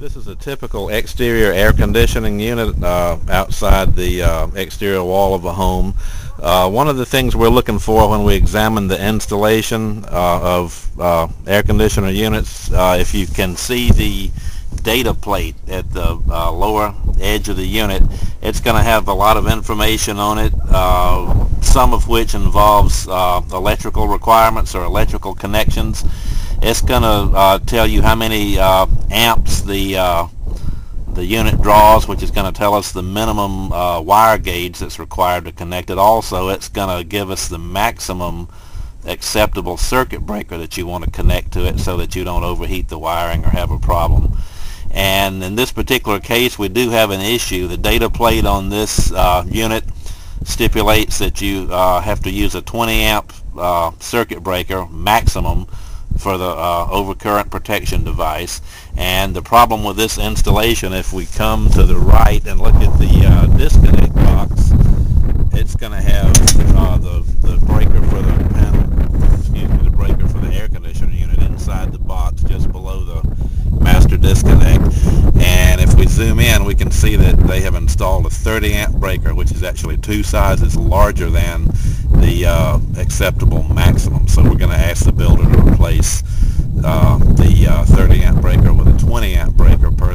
This is a typical exterior air conditioning unit uh, outside the uh, exterior wall of a home. Uh, one of the things we're looking for when we examine the installation uh, of uh, air conditioner units, uh, if you can see the data plate at the lower edge of the unit, it's going to have a lot of information on it, some of which involves electrical requirements or electrical connections it's going to uh, tell you how many uh, amps the uh, the unit draws which is going to tell us the minimum uh, wire gauge that's required to connect it. Also it's going to give us the maximum acceptable circuit breaker that you want to connect to it so that you don't overheat the wiring or have a problem. And in this particular case we do have an issue. The data plate on this uh, unit stipulates that you uh, have to use a 20 amp circuit breaker maximum for the uh, overcurrent protection device. And the problem with this installation if we come to the right and look at the uh, disconnect box it's going to have uh, the, the breaker for the panel, excuse me, the breaker for the air conditioner unit inside the box just below the master disconnect. And zoom in we can see that they have installed a 30 amp breaker which is actually two sizes larger than the uh, acceptable maximum. So we're going to ask the builder to replace uh, the uh, 30 amp breaker with a 20 amp breaker per